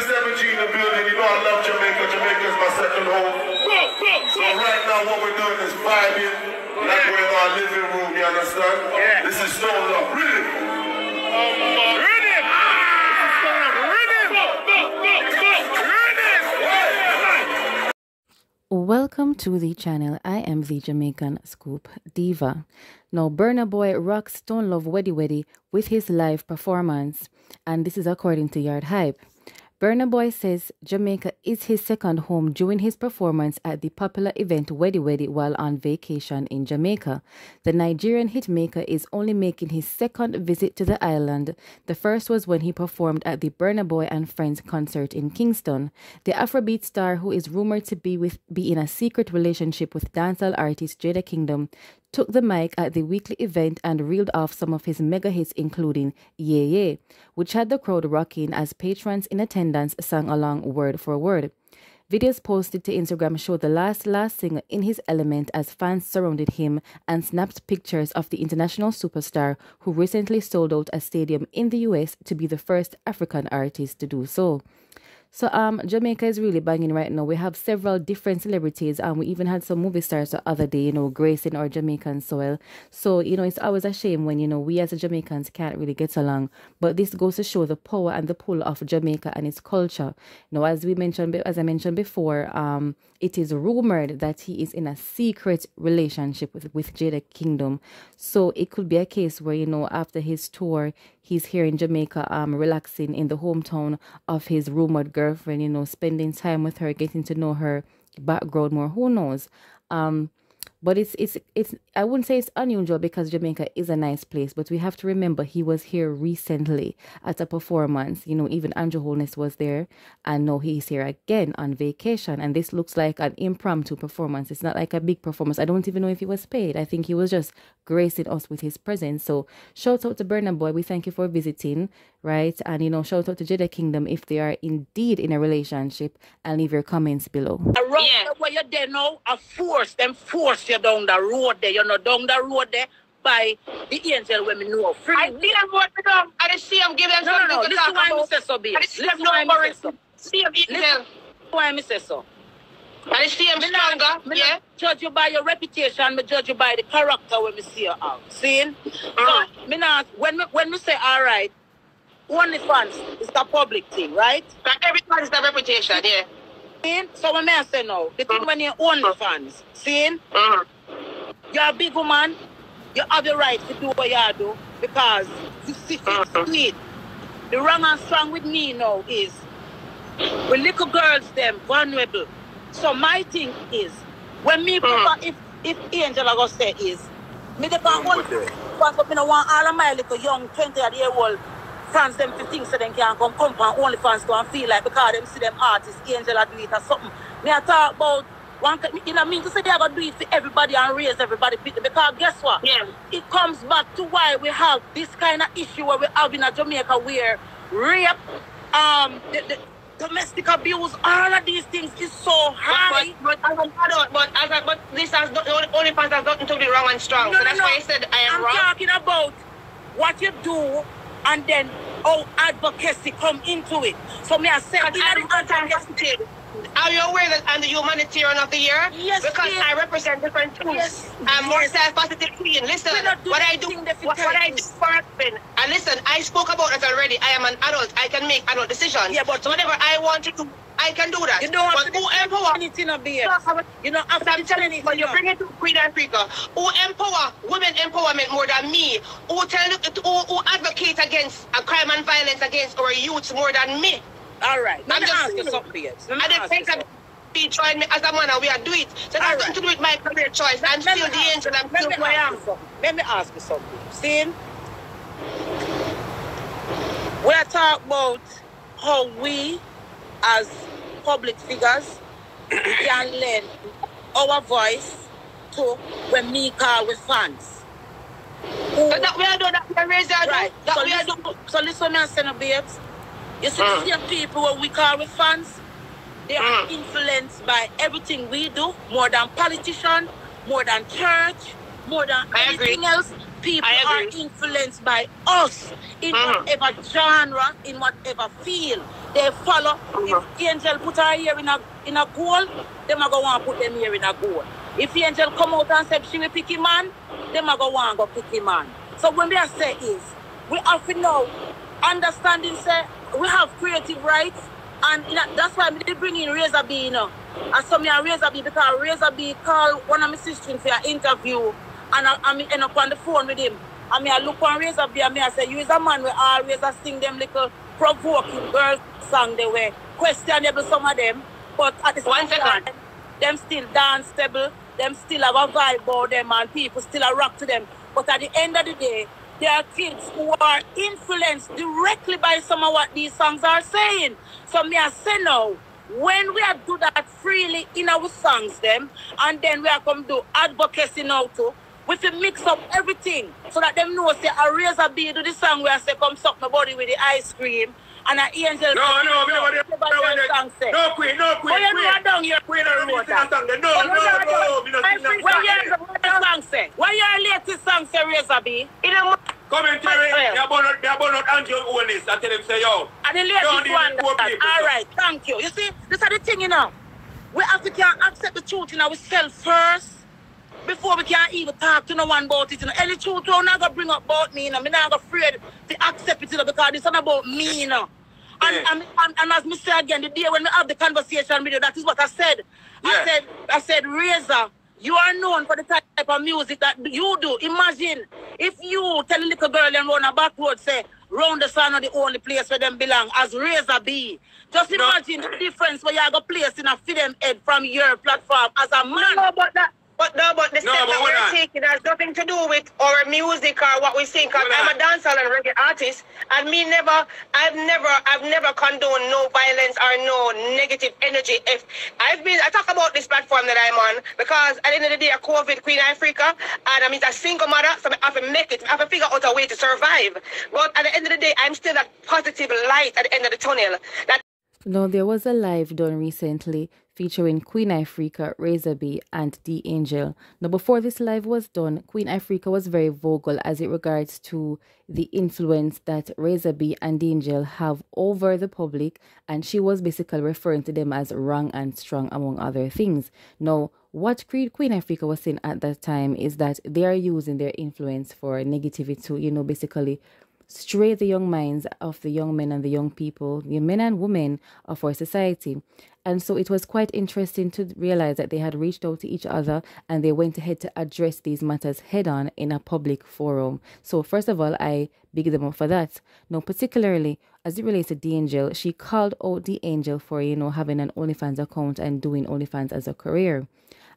This Evergreen building. You know, I love Jamaica. Jamaica is Stone Love. Really? Welcome to the channel. I am the Jamaican Scoop Diva. Now, Burna Boy rocks Stone Love Weddy Weddy with his live performance, and this is according to Yard Hype. Burna Boy says Jamaica is his second home during his performance at the popular event Weddy Weddy while on vacation in Jamaica. The Nigerian hitmaker is only making his second visit to the island. The first was when he performed at the Burna Boy and Friends concert in Kingston. The Afrobeat star, who is rumored to be with be in a secret relationship with dancehall artist Jada Kingdom, took the mic at the weekly event and reeled off some of his mega hits, including Yeah Yeah, which had the crowd rocking as patrons in attendance sang along word for word. Videos posted to Instagram show the last last singer in his element as fans surrounded him and snapped pictures of the international superstar who recently sold out a stadium in the US to be the first African artist to do so. So um Jamaica is really banging right now. We have several different celebrities and we even had some movie stars the other day, you know, gracing our Jamaican soil. So, you know, it's always a shame when, you know, we as Jamaicans can't really get along. But this goes to show the power and the pull of Jamaica and its culture. You know, as we mentioned as I mentioned before, um, it is rumored that he is in a secret relationship with, with Jada Kingdom. So it could be a case where, you know, after his tour, he's here in Jamaica, um, relaxing in the hometown of his rumored girlfriend, you know, spending time with her, getting to know her background more. Who knows? Um, but it's it's it's I wouldn't say it's unusual because Jamaica is a nice place, but we have to remember he was here recently at a performance. You know, even Andrew Holness was there, and now he's here again on vacation. And this looks like an impromptu performance. It's not like a big performance. I don't even know if he was paid. I think he was just gracing us with his presence. So shout out to Burna Boy. We thank you for visiting, right? And you know, shout out to Jada Kingdom if they are indeed in a relationship, and leave your comments below. Yeah. You're there now, a force, them force you down the road there. You know, down the road there by the angel me know. Free. I see them what to them. I just see them give them no, no, something no. to Listen talk why about. say so, babe. I just see them me say so. See them why me say so. I just see them stronger. me Yeah. not judge you by your reputation, me judge you by the character when me see you out. Seeing? Mm. So, me not, when me, when me say, all right, OnlyFans is the public thing, right? But everybody's the reputation. Yeah. Seeing? So when I say no, the thing when you're OnlyFans, seeing? Mm. You're a big woman. You have the right to do what you do because you see Mhm. sweet. The wrong and strong with me now is when little girls them vulnerable. So my thing is when me Mhm. if if Angel I go say is me the one me no want all of my little young 20 year old fans them to think so they can come come on only fans to and feel like because them see them artists Angel a do it or something. Me I talk about one you know I mean to say they are gonna do it for everybody and raise everybody because guess what? Yeah. it comes back to why we have this kind of issue where we have in a Jamaica where rape, um, the, the domestic abuse, all of these things is so high. But, but, but as an adult, but as a, but this has not- the only, only part has nothing to with wrong and strong. No, so no, that's no. why I said I am I'm wrong. talking about what you do and then how advocacy come into it. So me I say, advocacy, Are you aware that I'm the humanitarian of the year? Yes, Because yes. I represent different tools. Yes, I'm more self-positive queen. Listen, We're not doing what I do, what, what I do for a. And listen, I spoke about it already. I am an adult. I can make adult decisions. Yeah, but- so whatever I want to do, I can do that. you don't have but to who empower? anything of. No, You know, after I'm telling you, but you bring it to Queen Ifrica. Who empower women empowerment more than me? Who tell who, who advocate against a crime and violence against our youths more than me? All right. Let I'm me just ask you something. Let me And the ask you fact that he joined me as a man and we are do it. So that's right. to do with my career choice. I'm Let still the angel. I'm let still who I am. Let me ask you something. Seeing, we're talking about how we, as public figures, can lend our voice to when me call with fans. Who- But that we are doing that we are raising right. That So we are doing. so listen, babes. You see, Mm. the same people when we call with fans, they are Mm. influenced by everything we do more than politician, more than church, more than I agree. anything else. people are influenced by us in Mhm. whatever genre, in whatever field. They follow. Mhm. If Angel put her here in a in a goal, them are going to put them here in a goal. If Angel come out and say she will pick him man, them are to want go pick him man. So when we are say is, we have to know, understanding say, we have creative rights, and you know, that's why we bring in Razor B, you know. I saw me and Razor B, because Razor B called one of my sisters for an interview, and I, I end up on the phone with him. I me I look on Razor B and me I say, you is a man we always a sing them little provoking girls song they were questionable some of them, but at the One same second. time, them still danceable them still have a vibe about them and people still a rock to them. But at the end of the day, there are kids who are influenced directly by some of what these songs are saying. So me I say now, when we are do that freely in our songs them, and then we are come do advocacy now too, we fi mix up everything so that them know say a razor B do the song where I say come suck my body with the ice cream and an angel No, no, me never did- whatever never their did. song say. No, queen, no, queen, Oh, you know I down here. Queen, I don't wrote need to sing that song. No, no, I no, not I sing that think- What song. your song say? What your latest song say, Razor B? You know, Commentary, they are born out, they are born out Angel Owens. I tell them, say, yo. And the Don't latest one. the poor that- people, All right, thank you. You see, this is the thing, you know. We have to can accept the truth in ourselves first before we can even talk to no one about it. You know. Any truth we're not gonna bring up about me, you know. I'm not afraid to accept it you know, because it's not about me, you know. And, Yeah. and, and, and as me say again, the day when we have the conversation with you, that is what I said. I said, I said, Razor, you are known for the type of music that you do. Imagine if you tell a little girl and run a back road, say, round the sun are the only place where them belong, as Razor B. Just No. imagine the difference where you are going to place in a fit them head from your platform as a man. no, but that. But no, but the No, step but that hold we're on. taking has nothing to do with our music or what we sing. Cause I'm on. a dancehall and reggae artist, and me never, I've never, I've never condoned no violence or no negative energy. If I've been, I talk about this platform that I'm on because at the end of the day, I COVID Queen Ifrica, and I'm a single mother, so I have to make it. I have to figure out a way to survive. But at the end of the day, I'm still that positive light at the end of the tunnel. That Now, there was a live done recently featuring Queen Ifrica, Razor B, and D'Angel. Now, before this live was done, Queen Ifrica was very vocal as it regards to the influence that Razor B and D'Angel have over the public, and she was basically referring to them as wrong and strong, among other things. Now, what Queen Queen Ifrica was saying at that time is that they are using their influence for negativity to, you know, basically stray the young minds of the young men and the young people, the men and women of our society. And so it was quite interesting to realize that they had reached out to each other and they went ahead to address these matters head on in a public forum. So, first of all, I big them up for that. Now, particularly as it relates to D'Angel, she called out D'Angel for, you know, having an OnlyFans account and doing OnlyFans as a career.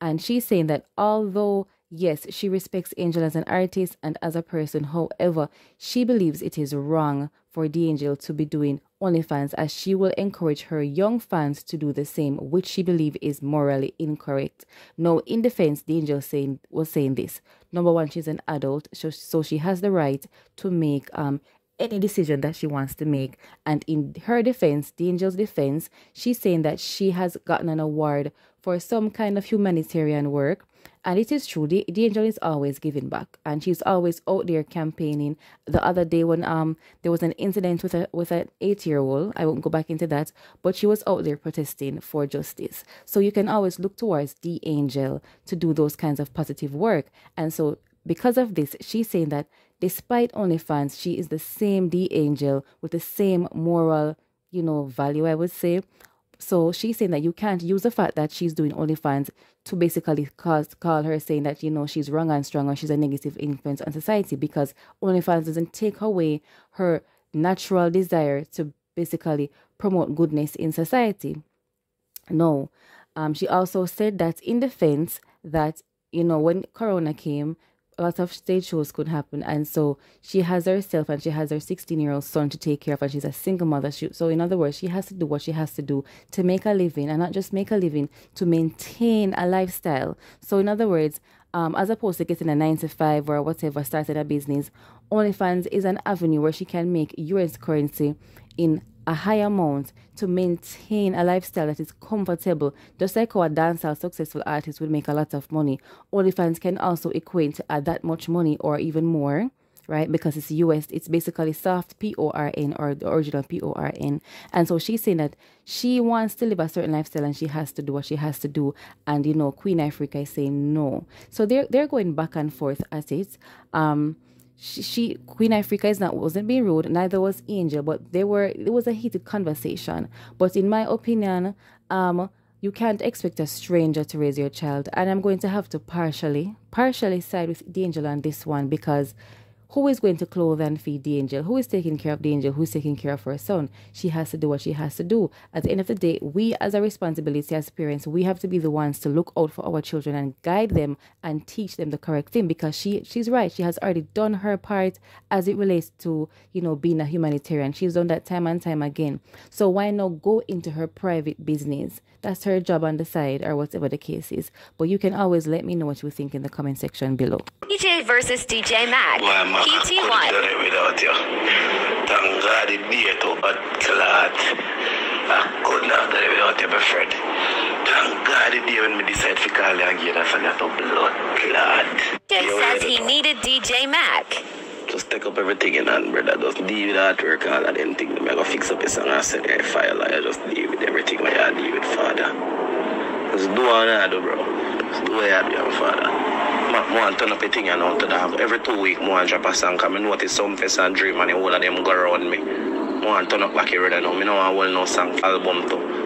And she's saying that although, yes, she respects Angel as an artist and as a person, however, she believes it is wrong for D'Angel to be doing OnlyFans as she will encourage her young fans to do the same, which she believes is morally incorrect. Now, in defense, D'Angel saying, was saying this. Number one, she's an adult, so, so she has the right to make um any decision that she wants to make. And in her defense, D'Angel's defense, she's saying that she has gotten an award for some kind of humanitarian work. And it is true, the, D'Angel is always giving back. And she's always out there campaigning. The other day when um there was an incident with a with an eight year old, I won't go back into that, but she was out there protesting for justice. So you can always look towards D'Angel to do those kinds of positive work. And so because of this, she's saying that despite OnlyFans, she is the same D'Angel with the same moral, you know, value, I would say. So she's saying that you can't use the fact that she's doing OnlyFans to basically cause, call her saying that, you know, she's wrong and strong or she's a negative influence on society because OnlyFans doesn't take away her natural desire to basically promote goodness in society. No. Um, she also said that in defense that, you know, when Corona came, a lot of stage shows could happen. And so she has herself and she has her 16 year old son to take care of, and she's a single mother. She, so, in other words, she has to do what she has to do to make a living and not just make a living, to maintain a lifestyle. So, in other words, um, as opposed to getting a nine to five or whatever, starting a business, OnlyFans is an avenue where she can make US currency in a high amount to maintain a lifestyle that is comfortable. Just like our dancehall successful artists will make a lot of money, OnlyFans can also equate to that much money or even more right? Because it's US, it's basically soft P O R N or the original P O R N. And so she's saying that she wants to live a certain lifestyle and she has to do what she has to do. And you know, Queen Ifrica is saying no. So they're they're going back and forth as it. Um she, she Queen Ifrica is not wasn't being rude, neither was Angel, but they were it was a heated conversation. But in my opinion, um you can't expect a stranger to raise your child. And I'm going to have to partially, partially side with angel on this one because who is going to clothe and feed D'Angel? Who is taking care of D'Angel? Who's taking care of her son? She has to do what she has to do. At the end of the day, we as a responsibility as parents, we have to be the ones to look out for our children and guide them and teach them the correct thing because she she's right. She has already done her part as it relates to, you know, being a humanitarian. She's done that time and time again. So why not go into her private business? That's her job on the side or whatever the case is. But you can always let me know what you think in the comment section below. DJ versus DJ Mac. Well, I PT1. do it without you. Thank God it be it, but glad. I couldn't have done it without you, my friend. Thank God it be when me decide to call you and get us a lot blood clot. Dick You says he needed DJ Mac. Just take up everything in hand, brother. Just deal with that work, all of them things. I'm to fix up your song and send you a file. I just deal with everything what you deal with, father. Just do what I do, bro. Just do what you do, father. Mo want turn up a thing and out to that. Every two weeks, mo want drop a song. Cause I notice some face and dream and whole of them go around me. Mo want turn up back here right now. Me no want hold no song album too.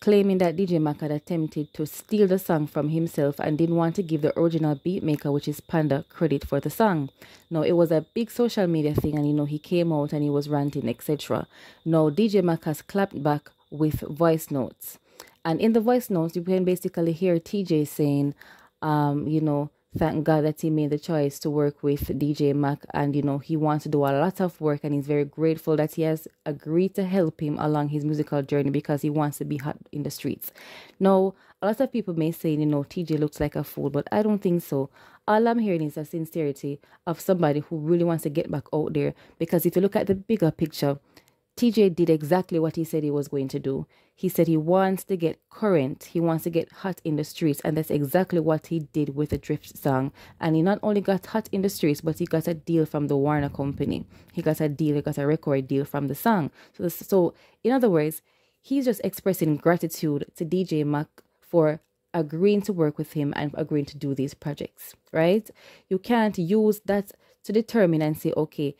claiming that DJ Mac had attempted to steal the song from himself and didn't want to give the original beatmaker, which is Panda, credit for the song. Now, it was a big social media thing, and you know, he came out and he was ranting, etc. Now, DJ Mac has clapped back with voice notes. And in the voice notes, you can basically hear Teejay saying, um, you know, thank God that he made the choice to work with DJ Mac and you know he wants to do a lot of work and he's very grateful that he has agreed to help him along his musical journey because he wants to be hot in the streets. Now, a lot of people may say, you know, Teejay looks like a fool, but I don't think so. All I'm hearing is a sincerity of somebody who really wants to get back out there because if you look at the bigger picture, Teejay did exactly what he said he was going to do. He said he wants to get current, he wants to get hot in the streets, and that's exactly what he did with the Drift song. And he not only got hot in the streets, but he got a deal from the Warner Company. He got a deal, he got a record deal from the song. So, so in other words, he's just expressing gratitude to DJ Mac for agreeing to work with him and agreeing to do these projects, right? You can't use that to determine and say, okay,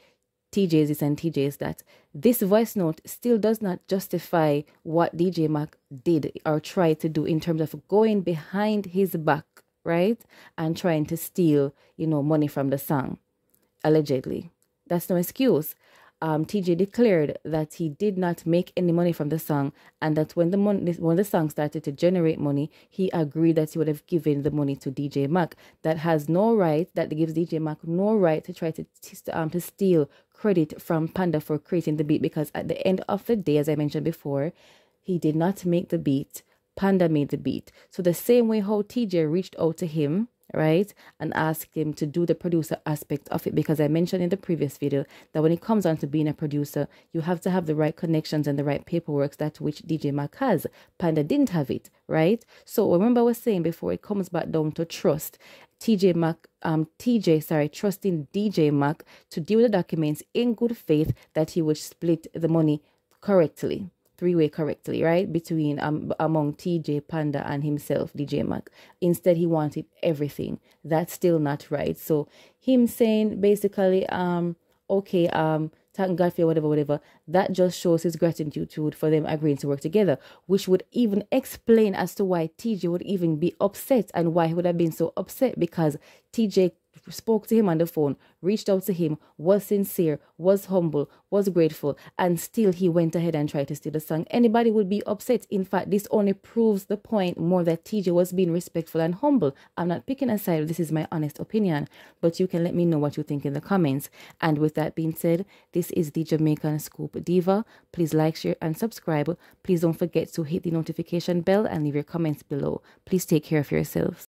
Teejay is this and Teejays that. This voice note still does not justify what DJ Mac did or tried to do in terms of going behind his back, right? And trying to steal, you know, money from the song, allegedly. That's no excuse. Um, Teejay declared that he did not make any money from the song, and that when the money, when the song started to generate money, he agreed that he would have given the money to DJ Mac. That has no right. That gives DJ Mac no right to try to to, um, to steal credit from Panda for creating the beat, because at the end of the day, as I mentioned before, he did not make the beat. Panda made the beat. So the same way how Teejay reached out to him, right, and ask him to do the producer aspect of it, because I mentioned in the previous video that when it comes on to being a producer, you have to have the right connections and the right paperwork that which DJ Mac has. Panda didn't have it, right? So remember I was saying before, it comes back down to trust. Teejay Mac, um, Teejay, sorry, trusting DJ Mac to deal with the documents in good faith that he would split the money correctly three way correctly, right? Between um among Teejay Panda and himself, DJ Mac. Instead, he wanted everything. That's still not right. So him saying basically, um, okay, um, thank God for whatever, whatever, that just shows his gratitude for them agreeing to work together, which would even explain as to why Teejay would even be upset and why he would have been so upset because Teejay spoke to him on the phone, reached out to him, was sincere, was humble, was grateful, and still he went ahead and tried to steal the song. Anybody would be upset. In fact, this only proves the point more that Teejay was being respectful and humble. I'm not picking a side, this is my honest opinion, but you can let me know what you think in the comments. And with that being said, this is the Jamaican Scoop Diva. Please like, share, and subscribe. Please don't forget to hit the notification bell and leave your comments below. Please take care of yourselves.